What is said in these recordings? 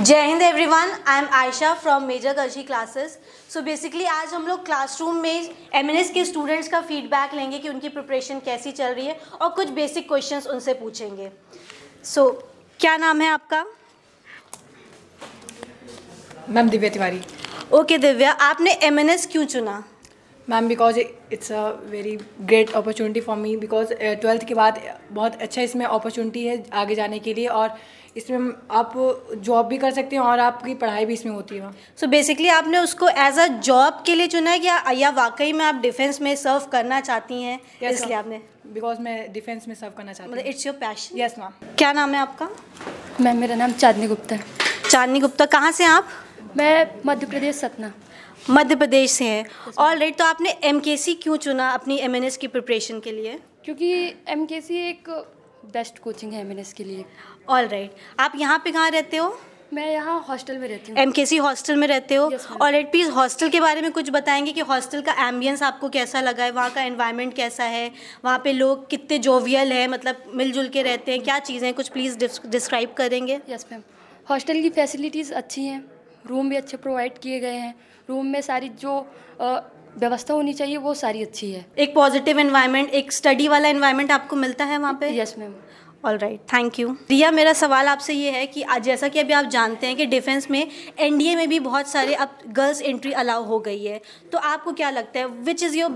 जय Hind everyone I am Ayesha from major Karshi classes so basically आज हम लोग क्लासरूम में एमएनएस के स्टूडेंट्स का फीडबैक लेंगे कि उनकी प्रिपरेशन कैसी चल रही है और कुछ बेसिक क्वेश्चंस उनसे पूछेंगे। सो so, क्या नाम है आपका? Ma'am Divya Tiwari. Okay okay, Divya आपने एमएनएस क्यों चुना? Ma'am because it's a very great opportunity for me because twelfth के बाद बहुत अच्छा इसमें अपॉर्चुनिटी है आगे जाने के लिए और इसमें आप जॉब भी कर सकते हैं और आपकी पढ़ाई भी इसमें होती है सो so बेसिकली आपने उसको एज अ जॉब के लिए चुना है या या वाकई में आप डिफेंस में सर्व करना चाहती हैं? Yes, इसलिए आपने बिकॉज़ मैं डिफेंस में सर्व करना चाहती मतलब हूँ it's your passion yes ma'am क्या नाम है आपका? मैम मेरा नाम चांदनी गुप्ता है. चांदनी गुप्ता कहाँ से आप? मैं मध्य प्रदेश सतना. मध्य प्रदेश से हैं। ऑल राइट तो आपने एम क्यों चुना अपनी एमएनएस की प्रिपरेशन के लिए? क्योंकि एम एक बेस्ट कोचिंग है एमएनएस के लिए। ऑल राइट आप यहाँ पे कहाँ रहते हो? मैं यहाँ हॉस्टल में रहती हूँ। एम के सी हॉस्टल में रहते हो. और एट प्लीज़ हॉस्टल के बारे में कुछ बताएँगे कि हॉस्टल का एम्बियंस आपको कैसा लगा है वहाँ का एनवायरनमेंट कैसा है वहाँ पे लोग कितने जोवियल है मतलब मिलजुल के रहते हैं क्या चीज़ें कुछ प्लीज़ डिस्क्राइब करेंगे? यस मैम हॉस्टल की फैसिलिटीज़ अच्छी हैं। रूम भी अच्छे प्रोवाइड किए गए हैं। रूम में सारी जो व्यवस्था होनी चाहिए वो सारी अच्छी है। एक पॉजिटिव एनवायरनमेंट एक स्टडी वाला एनवायरनमेंट आपको मिलता है वहाँ पे? Yes ma'am all right thank you Riya मेरा सवाल आपसे ये है कि आज जैसा कि अभी आप जानते हैं कि डिफेंस में एनडीए में भी बहुत सारे अब गर्ल्स एंट्री अलाउ हो गई है। तो आपको क्या लगता है which is your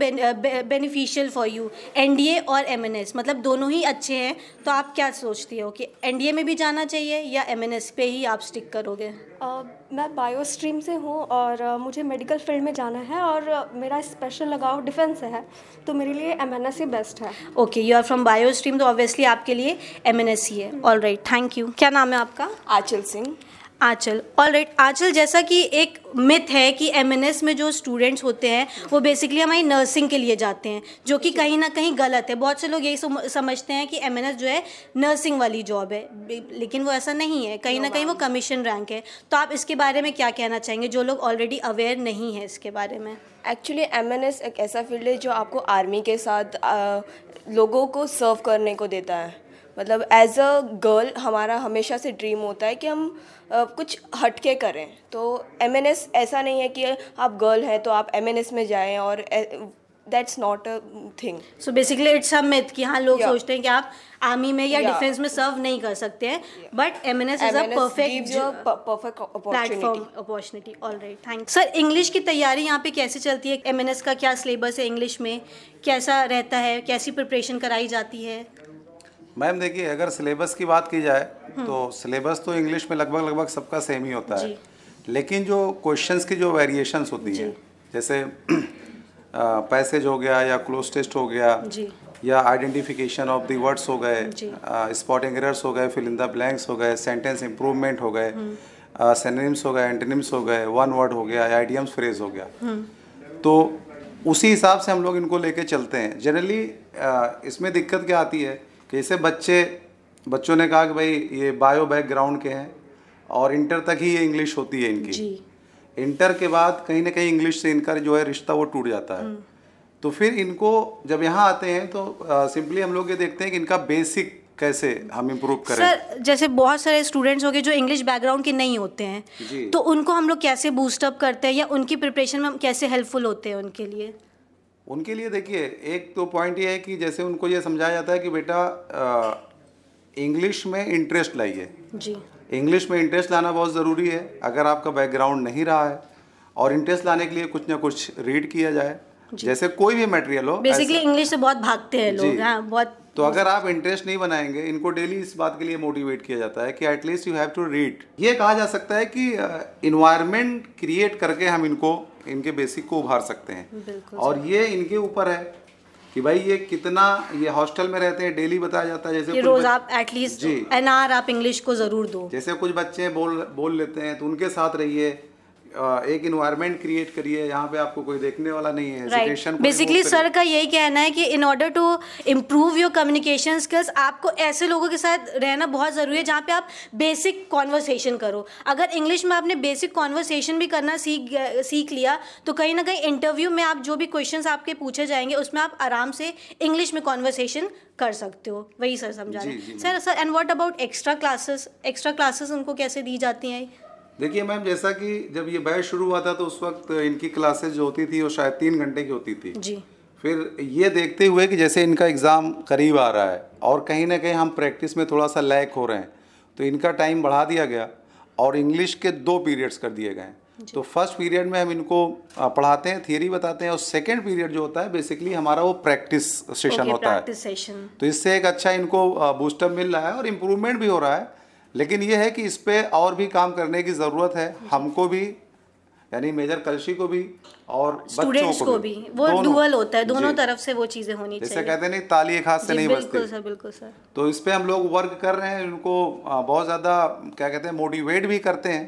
beneficial for you NDA और एमएनएस मतलब दोनों ही अच्छे हैं तो आप क्या सोचती हो कि एनडीए में भी जाना चाहिए या एमएनएस पे ही आप स्टिक करोगे? अ, मैं बायो स्ट्रीम से हूँ और अ, मुझे मेडिकल फ़ील्ड में जाना है और अ, मेरा स्पेशल लगाव डिफेंस है। तो मेरे लिए एमएनएस ही बेस्ट है। Okay you are from bio stream तो ऑब्वियसली आपके लिए एम एन एस ही है। ऑल राइट थैंक यू क्या नाम है आपका? आंचल सिंह। आंचल। ऑल राइट आंचल जैसा कि एक मिथ है कि एम एन एस में जो स्टूडेंट्स होते हैं वो बेसिकली हमारी नर्सिंग के लिए जाते हैं जो कि कहीं ना कहीं गलत है। बहुत से लोग यही समझते हैं कि एम एन एस जो है नर्सिंग वाली जॉब है। लेकिन वो ऐसा नहीं है। कहीं ना कहीं वो कमीशन रैंक है। तो आप इसके बारे में क्या कहना चाहेंगे जो लोग ऑलरेडी अवेयर नहीं है इसके बारे में? एक्चुअली एम एन एस एक ऐसा फ़ील्ड है जो आपको आर्मी के साथ आ, लोगों को सर्व करने को देता है। मतलब एज अ गर्ल हमारा हमेशा से ड्रीम होता है कि हम आ, कुछ हटके करें। तो एम एन एस ऐसा नहीं है कि आप गर्ल हैं तो आप एम एन एस में जाएँ और that's not a thing so basically it's a myth कि हाँ लोग Yeah. सोचते हैं कि आप आर्मी में या डिफेंस Yeah. में सर्व नहीं कर सकते हैं but M N S is a perfect platform opportunity all right thank sir English की तैयारी यहाँ पे कैसे चलती है? एम एन एस का क्या सिलेबस है इंग्लिश में? कैसा रहता है? कैसी प्रिपरेशन कराई जाती है? मैम देखिए अगर सिलेबस की बात की जाए तो सिलेबस तो इंग्लिश में लगभग लगभग सबका सेम ही होता है। लेकिन जो क्वेश्चंस की जो वेरिएशंस होती है जैसे पैसेज हो गया या क्लोज टेस्ट हो गया जी। या आइडेंटिफिकेशन ऑफ़ दी वर्ड्स हो गए। स्पॉटिंग एरर्स हो गए फिल इन द ब्लैंक्स हो गए सेंटेंस इम्प्रूवमेंट हो गए सिनोनिम्स हो गए एंटोनिम्स हो गए वन वर्ड हो गया आइडियम्स फ्रेज हो गया। तो उसी हिसाब से हम लोग इनको लेके चलते हैं। जनरली इसमें दिक्कत क्या आती है? जैसे बच्चे बच्चों ने कहा कि भाई ये बायो बैकग्राउंड के हैं और इंटर तक ही ये इंग्लिश होती है इनकी। जी। इंटर के बाद कहीं ना कहीं इंग्लिश से इनका जो है रिश्ता वो टूट जाता है। तो फिर इनको जब यहाँ आते हैं तो सिंपली हम लोग ये देखते हैं कि इनका बेसिक कैसे हम इम्प्रूव करें। सर जैसे बहुत सारे स्टूडेंट्स हो गए जो इंग्लिश बैकग्राउंड के नहीं होते हैं। तो उनको हम लोग कैसे बूस्टअप करते हैं या उनकी प्रिपरेशन में हम कैसे हेल्पफुल होते हैं उनके लिए? उनके लिए देखिए एक तो पॉइंट ये है कि जैसे उनको ये समझाया जाता है कि बेटा इंग्लिश में इंटरेस्ट लाइए। जी। इंग्लिश में इंटरेस्ट लाना बहुत ज़रूरी है। अगर आपका बैकग्राउंड नहीं रहा है और इंटरेस्ट लाने के लिए कुछ ना कुछ रीड किया जाए जैसे कोई भी मटेरियल हो बेसिकली इंग्लिश से बहुत भागते हैं लोग हाँ बहुत तो अगर आप इंटरेस्ट नहीं बनाएँगे इनको डेली इस बात के लिए मोटिवेट किया जाता है कि at least you have to read ये कहा जा सकता है कि इन्वायरमेंट क्रिएट करके हम इनको इनके बेसिक को उभार सकते हैं। और ये इनके ऊपर है कि भाई ये कितना ये हॉस्टल में रहते हैं डेली बताया जाता है जैसे ये रोज आप at least NR N R आप इंग्लिश को ज़रूर दो। जैसे कुछ बच्चे बोल बोल लेते हैं तो उनके साथ रहिए। एक इन्वायरमेंट क्रिएट करिए यहाँ पे आपको कोई देखने वाला नहीं है को बेसिकली सर का यही कहना है कि in order to improve your communication skills आपको ऐसे लोगों के साथ रहना बहुत ज़रूरी है जहाँ पे आप बेसिक कॉन्वर्सेशन करो। अगर इंग्लिश में आपने बेसिक कॉन्वर्सेशन भी करना सीख सीख लिया तो कहीं ना कहीं इंटरव्यू में आप जो भी क्वेश्चन आपके पूछे जाएँगे उसमें आप आराम से इंग्लिश में कॉन्वर्सेशन कर सकते हो। वही सर समझा रहे हैं। Sir sir and what about extra classes extra classes उनको कैसे दी जाती हैं? देखिए मैम जैसा कि जब ये बैच शुरू हुआ था तो उस वक्त इनकी क्लासेस जो होती थी वो शायद तीन घंटे की होती थी। जी। फिर ये देखते हुए कि जैसे इनका एग्ज़ाम करीब आ रहा है और कहीं ना कहीं हम प्रैक्टिस में थोड़ा सा लैक हो रहे हैं तो इनका टाइम बढ़ा दिया गया और इंग्लिश के दो पीरियड्स कर दिए गए तो फ़र्स्ट पीरियड में हम इनको पढ़ाते हैं थियरी बताते हैं और सेकेंड पीरियड जो होता है बेसिकली हमारा वो प्रैक्टिस सेशन ओके होता है। तो इससे एक अच्छा इनको बूस्टअप मिल रहा है और इम्प्रूवमेंट भी हो रहा है लेकिन ये है कि इस पे और भी काम करने की ज़रूरत है हमको भी यानी मेजर कलशी को भी और बच्चों स्टूडेंट्स को भी। वो डुअल होता है दोनों तरफ़ से वो चीज़ें होनी जैसे चाहिए। कहते नहीं ताली एक हाथ से नहीं बिल्कुल सर बिल्कुल सर। तो इस पे हम लोग वर्क कर रहे हैं उनको बहुत ज़्यादा क्या कहते हैं मोटिवेट भी करते हैं।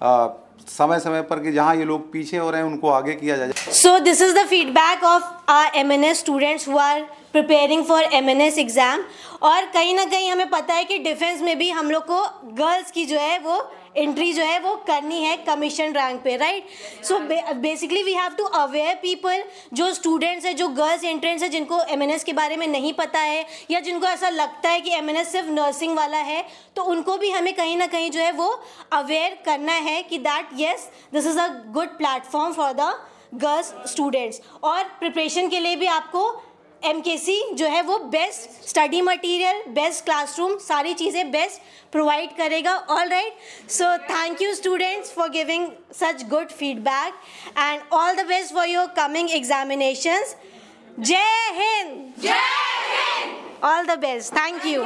आ, समय समय पर कि जहाँ ये लोग पीछे हो रहे हैं उनको आगे किया जाए। So this is the feedback of our MNS students who are preparing for MNS exam और कहीं ना कहीं हमें पता है कि डिफेंस में भी हम लोग को गर्ल्स की जो है वो एंट्री जो है वो करनी है कमीशन रैंक पे right so basically we have to aware people जो स्टूडेंट्स है, जो गर्ल्स एंट्रेंस है, जिनको एमएनएस के बारे में नहीं पता है, या जिनको ऐसा लगता है कि एमएनएस सिर्फ़ नर्सिंग वाला है तो उनको भी हमें कहीं ना कहीं जो है वो अवेयर करना है कि that yes this is a good platform for the girls students और प्रिपरेशन के लिए भी आपको एम जो है वो best study material best classroom सारी चीज़ें बेस्ट प्रोवाइड करेगा। All right so thank you students for giving such good feedback and all the best for your coming examinations जय हिंद जय Hind all the best thank you